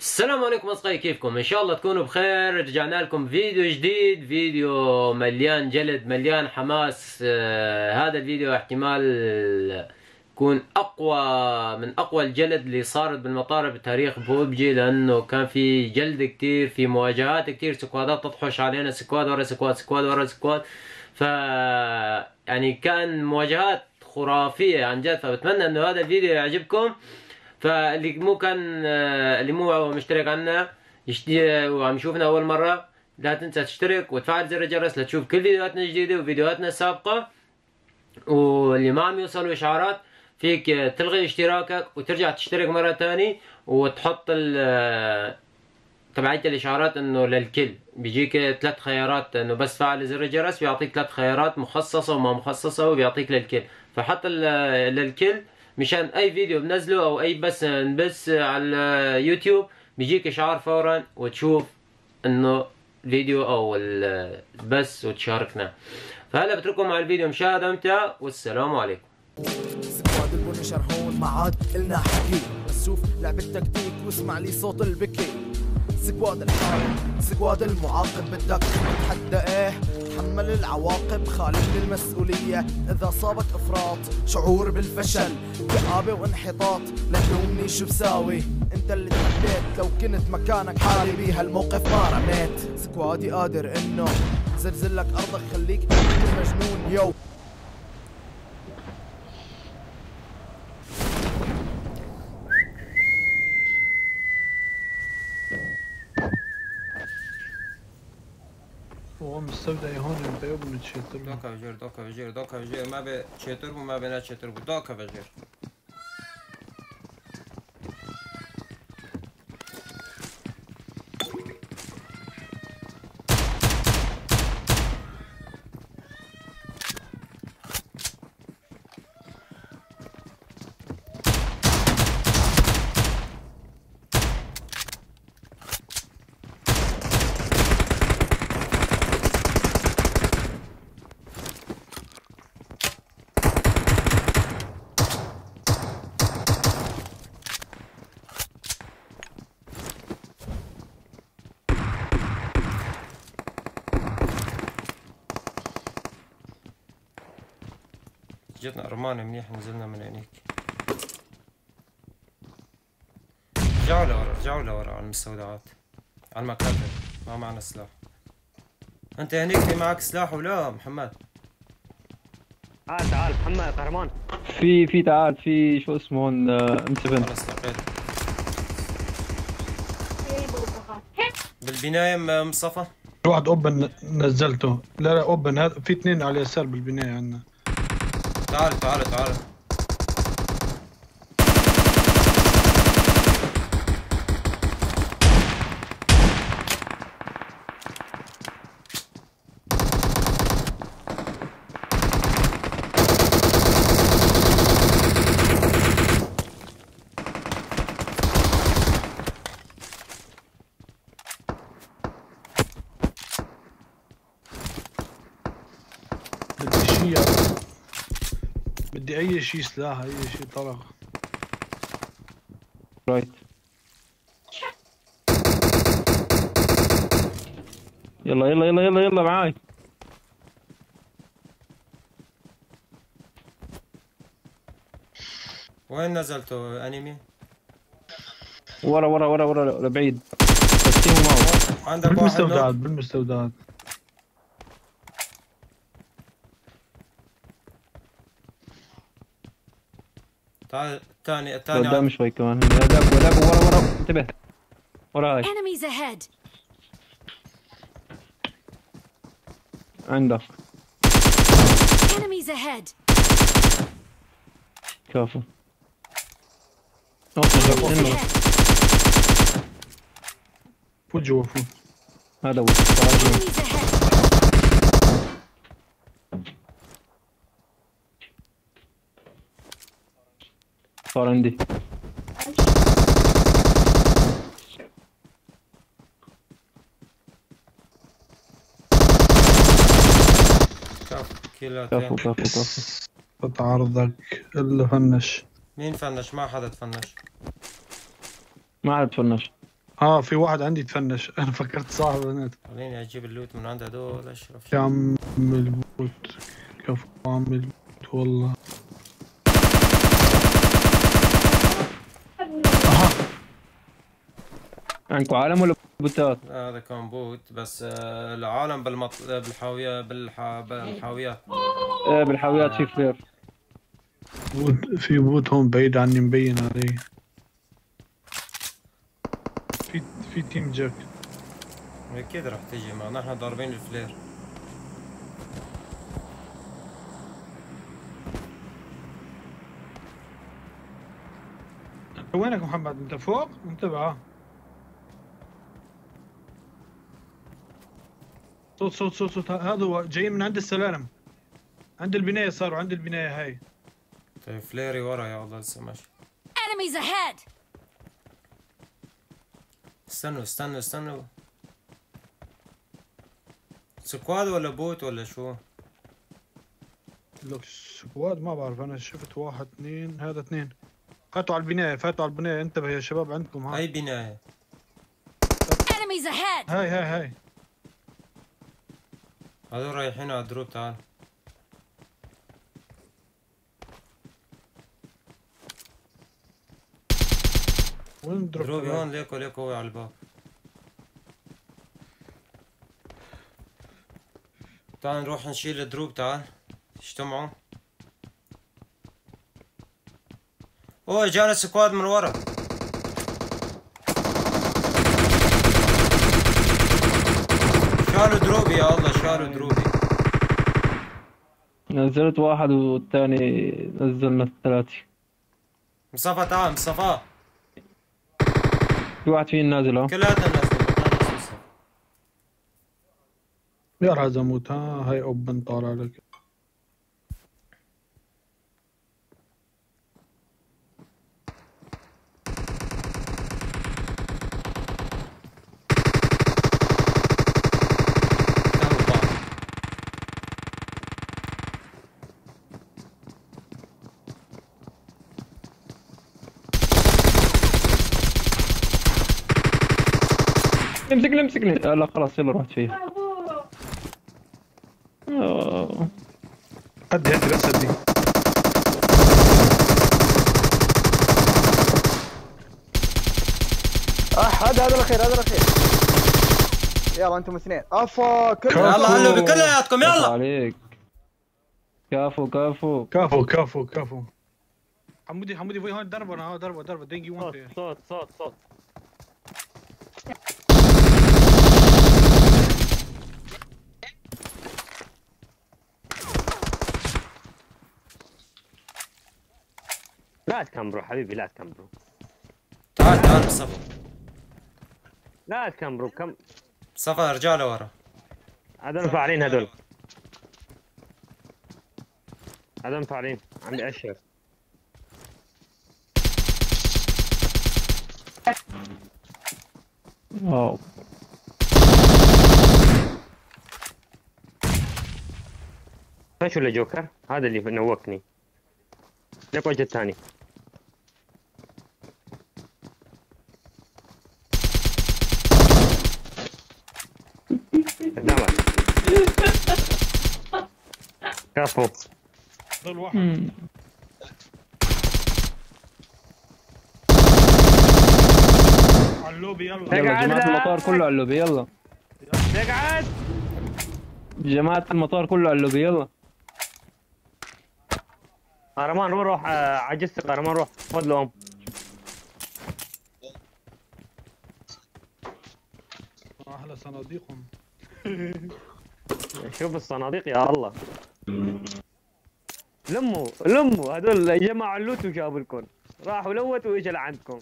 السلام عليكم أصدقائي كيفكم؟ إن شاء الله تكونوا بخير. رجعنا لكم فيديو جديد فيديو مليان جلد مليان حماس. آه هذا الفيديو احتمال يكون أقوى من أقوى الجلد اللي صارت بالمطار بتاريخ بوبجي لأنه كان في جلد كتير في مواجهات كتير سكوادات تطحش علينا squad ورا squad squad ورا squad. ف يعني كان مواجهات خرافية عن جد فبتمنى إنه هذا الفيديو يعجبكم. فاللي مو كان اللي مو مشترك عنا وعم يشوفنا أول مرة لا تنسى تشترك وتفعل زر الجرس لتشوف كل فيديوهاتنا الجديدة وفيديوهاتنا السابقة. واللي ما عم يوصلوا اشعارات فيك تلغي اشتراكك وترجع تشترك مرة ثانية وتحط ال تبعية الإشعارات إنه للكل. بيجيك ثلاث خيارات إنه بس فعل زر الجرس بيعطيك ثلاث خيارات مخصصة وما مخصصة وبيعطيك للكل. فحط للكل مشان أي فيديو بنزله أو أي بس نبث على اليوتيوب بيجيك إشعار فورا وتشوف إنه فيديو أو البث وتشاركنا. فهلا بترككم مع الفيديو. مشاهدة ممتعة والسلام عليكم. البنشر هون ما عاد إلنا حكي. بس شوف لعبة تكتيك واسمع لي صوت البكي. squad الحرب squad المعاقب بدك تتحدى إيه؟ تحمل العواقب خالي من المسؤولية إذا صابك إفراط شعور بالفشل. كآبة وانحطاط لا تلومني شو بساوي؟ أنت اللي تحديت لو كنت مكانك حالي بهالموقف ما رميت. سكوادي قادر إنه زلزلك أرضك خليك مجنون. يو Oha mistav dejhanem beja bu ne četr. Doka večer, doka večer, doka večer, me be četr bu, me be ne četr bu, doka večer. جتنا ارمان منيح نزلنا من هنيك رجعوا لورا رجعوا لورا على المستودعات. على المكاتب ما معنا سلاح. أنت هنيك في معك سلاح ولا محمد؟ تعال تعال محمد قهرمان في في تعال في شو اسمه هون ام 7 خلص لقيت. بالبناية م- مصطفى؟ واحد أوبن نزلته. لا لا أوبن. هذا في اثنين على اليسار بالبناية عندنا. تعال تعال تعال بدي شيء بدي أي شيء سلاح أي شيء طرق. رايت. يلا يلا يلا يلا يلا معاي. وين نزلتوا أنمي؟ ورا ورا ورا ورا بعيد. عندك واحد بالمستودعات؟ بالمستودعات. تعال الثاني الثاني قدام شوي كمان. هذاك وذاك ورا ورا انتبه. ورا هاي. Enemies ahead! عندك. Enemies ahead! ahead! فوت جوا فوت. هذا هو. صار عندي كفو كفو كفو بتعرضك اللي فنش. مين فنش؟ ما حدا تفنش. ما عاد فنش آه في واحد عندي تفنش. أنا فكرت صاحب هناك خليني أجيب ال loot من عند هدول اشرف يا عم ال bot؟ كفو عم ال bot؟ والله. عندكم عالم ولا بوتات؟ هذا كان bot بس آه، العالم بالمط... بالحاوية بالح... بالحاويات. إيه بالحاويات في flare bot في bot هون بعيد عني مبين علي. في في team جاك. أكيد راح تيجي معنا إحنا ضاربين ال flare. وينك محمد؟ أنت فوق؟ انتبه صوت صوت صوت صوت. هذا هو. جاي من عند السلالم. عند البناية صاروا عند البناية هاي. طيب فليري ورا يا الله لسه ماشي Enemies ahead! استنوا استنوا استنوا. squad ولا bot ولا شو؟ لك squad ما بعرف. أنا شفت واحد اثنين هذا اثنين. فاتوا على البناية فاتوا على البناية. انتبه يا شباب عندكم ها. أي بناية؟ Enemies ahead! هاي هاي هاي. هذول رايحين على ال drop تعال. وين drop؟ drop ي تبعك؟ هون ليكو ليكو هو على الباب. تعال نروح نشيل ال drop تعال. اجتمعوا. أوه جانا squad من ورا. شالوا دروبي يا الله شالوا دروبي. نزلت واحد والثاني نزلنا الثلاثة مصطفى تعال مصطفى. في واحد فينا نازل أهو. كلياتنا نازلين. يا رازموت ها هاي أوبن طالع لك امسكني امسكني آه لا خلاص يلا رحت فيه آه. هدي هدي بس هدي اح هذا هذا الأخير هذا الأخير. يلا أنتم اثنين. أفا كل يلا هلو بكلياتكم كفو يلا عليك. كفو كفو. كفو كفو كفو. حمودي حمودي في هون ضربه ها ضربه ضربه. دينجي وان صوت فيه. صوت صوت. لا تكمبروا حبيبي لا تكمبروا تعال تعال مصطفى لا تكمبروا كم مصطفى ارجع لورا. هذول فاعلين هذول. هذول فاعلين. عندي اشهر واو. إيش ولا جوكر هذا اللي نوكني لك وجه الثاني قدامك كفو ضل واحد. على اللوبي يلا يلا جماعة. المطار كله على اللوبي يلا. اقعد جماعة المطار كله على اللوبي يلا. قهرمان روح روح آه، عجزت قهرمان روح. خذ له M أحلى صناديقهم. شوف الصناديق يا الله. لموا لموا هذول جمعوا اللوت وجابوا لكم راحوا لوتوا واجوا لعندكم.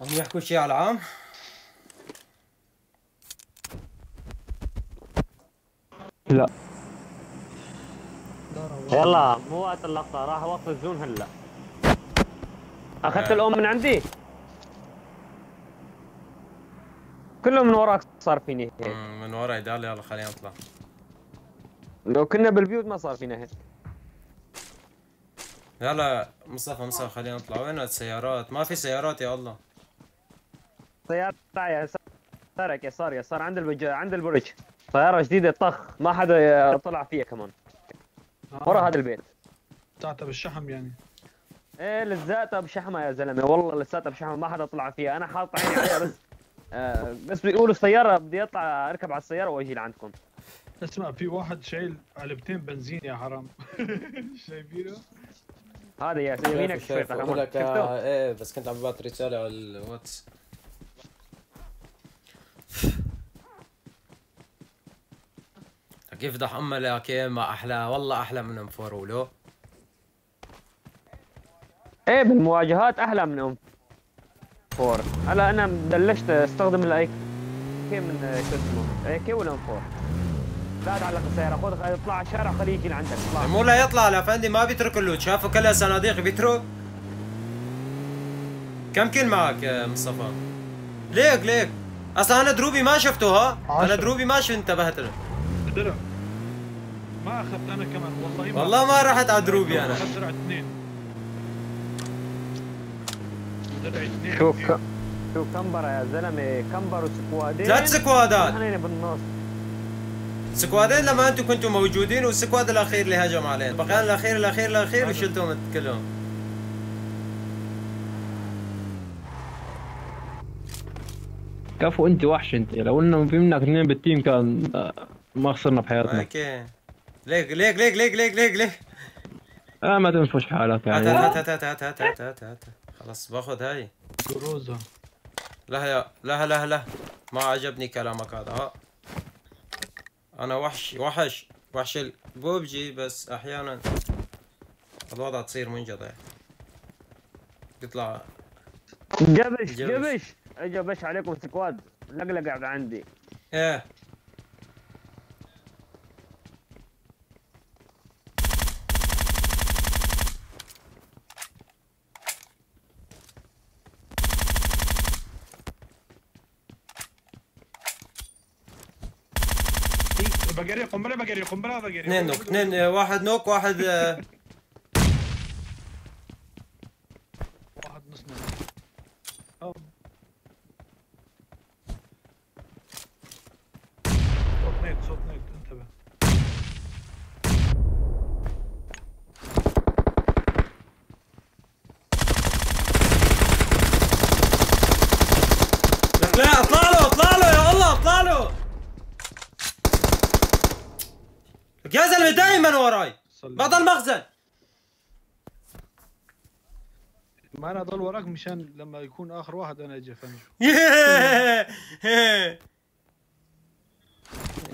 هم يحكوا شيء على العام لا. يلا مو وقت اللقطة راح وقت الزون هلا. أخذت الأم من عندي؟ كلهم من وراك صار فيني هيك. من ورا يدال يلا خلينا نطلع لو كنا بالبيوت ما صار فينا هيك. يلا مصطفى مصطفى خلينا نطلع وين السيارات؟ ما في سيارات يا الله. سيارة يا يسارك يسار يسار عند البج... عند البرج. سيارة جديدة طخ. ما حدا طلع فيها كمان. ورا هذا البيت. بتاعتها بالشحم يعني. إيه لساتها بشحمة يا زلمة. والله لساتها بشحمة ما حدا طلع فيها. أنا حاط عيني عليها بس. آه بس بيقولوا السيارة بدي أطلع أركب على السيارة وأجي لعندكم. اسمع في واحد شايل علبتين بنزين يا حرام. شايفينه؟ هذا يا يمينك شوي لك شفته آه، إيه بس كنت عم ببعت رسالة على الواتس. كيف دح امها لك ما أحلى. والله أحلى من ام فورولو. إيه بالمواجهات أحلى من ام فور. هلا أنا بلشت أستخدم الاي كي من شو اسمه؟ اي كي ولا ام فور؟ لا تعلق السيارة. خذ اطلع على الشارع خليه يجي لعندك اطلع. مو لا يطلع الافندي ما بيترك ال loot. شافوا كلها صناديق بيترك كم كل معك يا مصطفى؟ ليك ليك. أصلا أنا drop ي ما شفته ها؟ أنا. drop ي ما شو انتبهت له. أخذت أنا كمان. والله ما والله ما رحت على drop ي أنا. اخذت درع اثنين. درع اثنين. شوف. شوف كمبرة يا زلمة. كمبر و squad ين ثلاث squad ات. بالنص. squad ين لما أنتم كنتوا موجودين وال squad الأخير اللي هجم علينا بقينا الأخير الأخير الأخير وشلتهم كلهم. كفو أنت وحش أنت. لو إنه في منك اثنين بال team كان آه، ما خسرنا بحياتنا. هيك ليك ليك ليك ليك ليك ليك ليك. آه ما تنفش حالك يعني. هات هات هات هات هات هات هات هات خلص باخذ هاي. جروزة. لا يا لا لا لا ما عجبني كلامك هذا. ها أنا وحش وحش وحش البوبجي بس أحيانا الوضع تصير منجضة يطلع جبش جبش. جبش. اجى بش عليكم سكواد. لقلق عندي. إيه بقري قنبله بقري قنبله بقري اثنين نوك اثنين واحد نوك واحد واحد نص نص أو. صوت نيت صوت نيت انتبه لك لا اطلع له اطلع له يا الله اطلع له لك يا زلمه دائما وراي. صلي. بعد المخزن. ما أنا أضل وراك مشان لما يكون آخر واحد أنا أجي افنش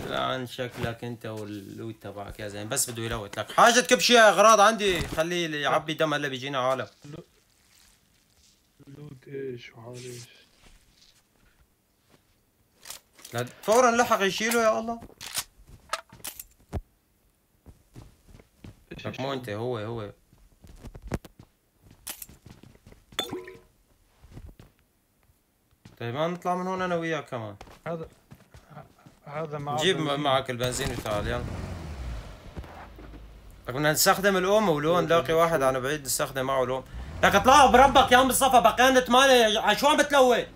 لعن شكلك أنت واللوت تبعك يا زين. بس بده يلوت لك. حاجة تكبشي أغراض عندي خليه يعبي دم هلا بيجينا عالم. لوت إيش وحال إيش؟ لا فورا لحق يشيله يا الله. لك مو انت هو هو. طيب ما نطلع من هون أنا وياك كمان. هذا هذا معاه جيب. معك البنزين وتعال يلا. لك بدنا نستخدم الأم ولو نلاقي واحد على بعيد نستخدم معه الأم. لك اطلعوا بربك يا مصطفى بقينا ثمانية ع- شو عم بتلوت؟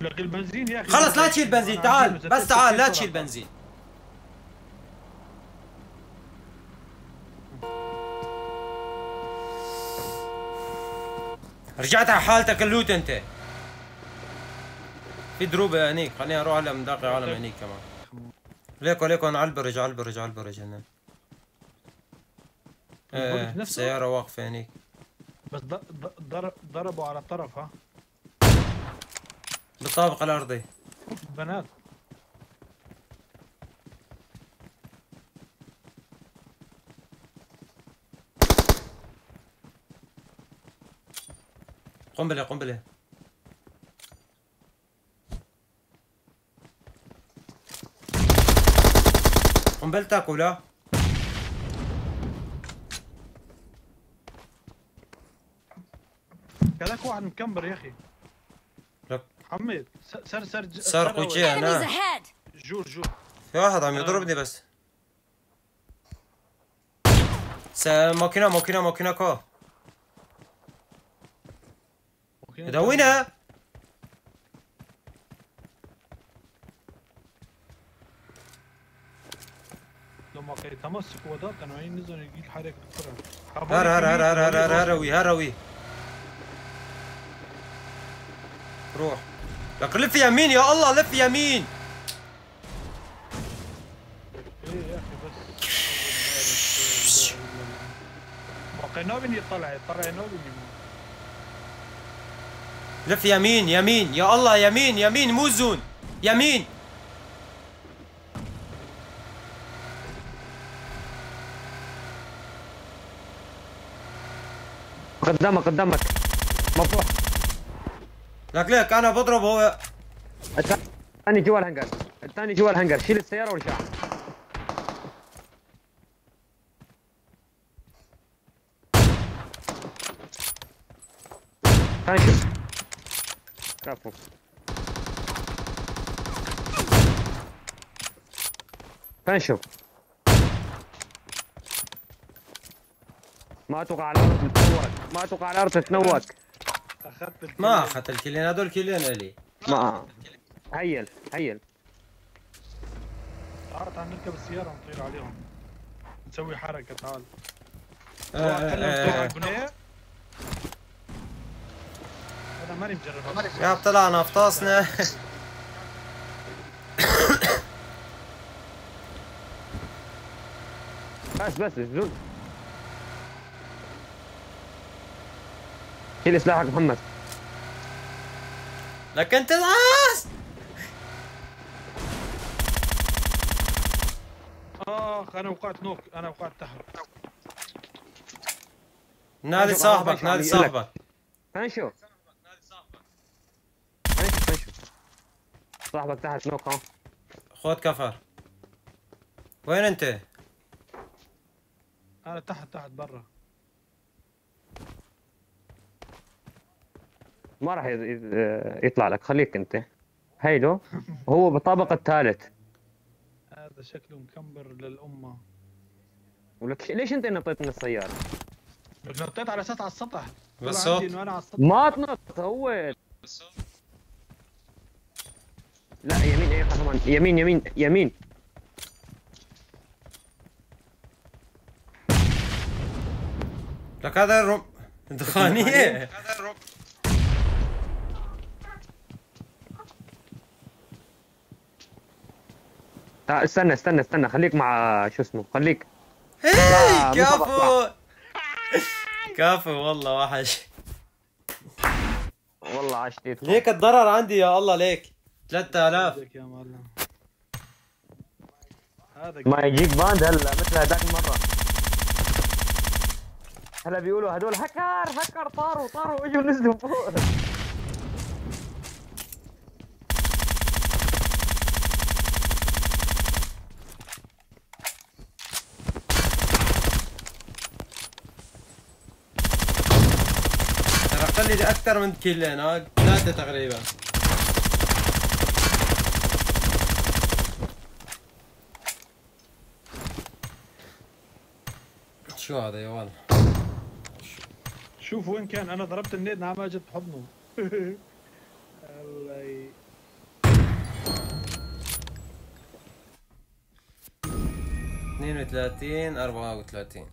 لك البنزين يا أخي. خلص لا تشيل بنزين. تعال بس تعال لا تشيل بنزين. رجعت على حالتك ال loot انت. في drop هنيك خليني أروح هلا مداقي عالم هنيك كمان. ليكو ليكو على البرج على البرج على البرج هنا إيه؟ سيارة واقفة هنيك. بس ضربوا على الطرف ها؟ بالطابق الأرضي. بنات. قنبلة قنبلة. قنبلتك ولا كذاك واحد مكمبر يا أخي. لك. حمد سر سر قوتي أنا. جور جور. في واحد عم يضربني بس. ماكينة ماكينة ماكينة كو. يدوينا لما كان كانوا عين نزل يجي الكرة هر هر هر هر هر هر هروي هروي. روح. لك لف يمين يا الله لف يمين. إيه يا أخي بس. ما كان نوبين يطلع يطلع نوبين لف يمين يمين يا الله يمين يمين مو زون يمين قدامك قدامك مفتوح لك لك أنا بضرب هو الثاني جوا الهنجر الثاني جوا الهنجر شيل السيارة والشعب ثاني ثاني شوف ما أتوقع على الأرض تتنوك ما أتوقع على الأرض تتنوك اخذت الكلين. ما اخذت الكلين هذول كلين الي ما هيل هيل تعال تعال نركب السيارة ونطير عليهم نسوي حركة تعال آه، آه، آه، آه. ماني مجربها يا طلعنا افطاسنا بس بس زول شيل سلاحك محمد. لك أنت العاس آخ أنا وقعت نوك أنا وقعت تحت. نادي صاحبك نادي. صاحبك. فنشو صاحبك تحت نوك اهو خذ كفر. وين انت؟ أنا تحت تحت برا. ما راح يطلع لك خليك انت. هيدو هو بالطابق الثالث. هذا شكله مكمبر للأمة. ولك ليش انت نطيت من السيارة؟ نطيت على أساس على السطح بس إنه أنا على السطح. ما تنط هو لا يمين إيه قهرمان يمين يمين يمين. لك هذا الرم دخانية استنى استنى استنى. خليك مع شو اسمه خليك. كفو. كفو والله وحش. والله عشتيت ليك الضرر عندي يا الله ليك. 3000 بدك يا معلم. هذا ما يجيك باند هلا مثل هذاك المره هلا بيقولوا هدول هكر هكر طاروا طاروا اجوا نزلوا فوق. ترى لي أكثر من كيلين ها ثلاثة تقريبا. شو هذا يا ولد شوف وين كان أنا ضربت النيد نعم اجت بحضنه. الله ي... اثنين وثلاثين أربعة وثلاثين.